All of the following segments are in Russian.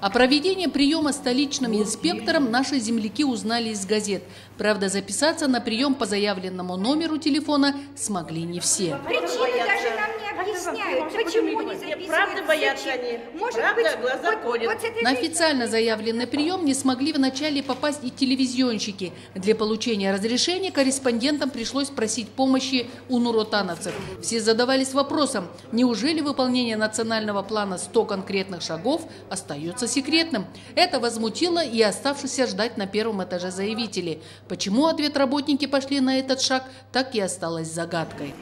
О проведении приема столичным инспектором наши земляки узнали из газет. Правда, записаться на прием по заявленному номеру телефона смогли не все. Причины объясняют, почему не записывают. Правда боятся Зачем? они? Может Правда, быть, глаза вот, колят. вот На официально заявленный прием не смогли вначале попасть и телевизионщики. Для получения разрешения корреспондентам пришлось просить помощи у нуротановцев. Все задавались вопросом, неужели выполнение национального плана 100 конкретных шагов остается секретным? Это возмутило и оставшихся ждать на первом этаже заявителей. Почему ответ работники пошли на этот шаг, так и осталось загадкой.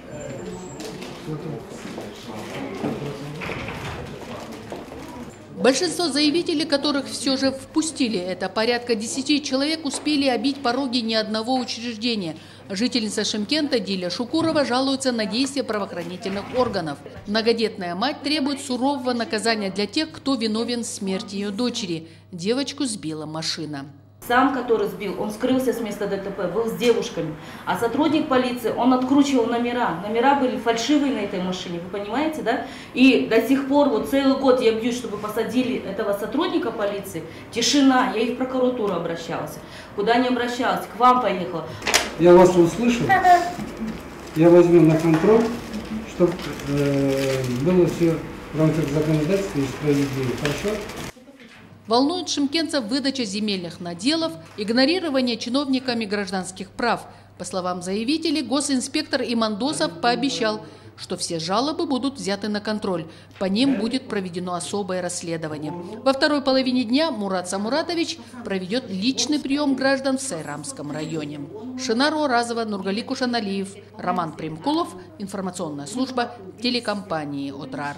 Большинство заявителей, которых все же впустили, это порядка 10 человек, успели обить пороги ни одного учреждения. Жительница Шимкента Диля Шукурова жалуется на действия правоохранительных органов. Многодетная мать требует сурового наказания для тех, кто виновен в смерти ее дочери. Девочку сбила машина. Сам, который сбил, он скрылся с места ДТП, был с девушками. А сотрудник полиции, он откручивал номера. Номера были фальшивые на этой машине, вы понимаете, да? И до сих пор, вот целый год я бьюсь, чтобы посадили этого сотрудника полиции. Тишина, я и в прокуратуру обращалась. Куда не обращалась, к вам поехала. Я вас услышал. Я возьму на контроль, чтобы было все в рамках законодательства и справедливо. Хорошо? Волнует шимкенцев выдача земельных наделов, игнорирование чиновниками гражданских прав. По словам заявителей, госинспектор Имандосов пообещал, что все жалобы будут взяты на контроль. По ним будет проведено особое расследование. Во второй половине дня Мурат Самуратович проведет личный прием граждан в Сайрамском районе. Шинаро Разова, Нургали Кушаналиев, Роман Примкулов, информационная служба телекомпании «Отрар».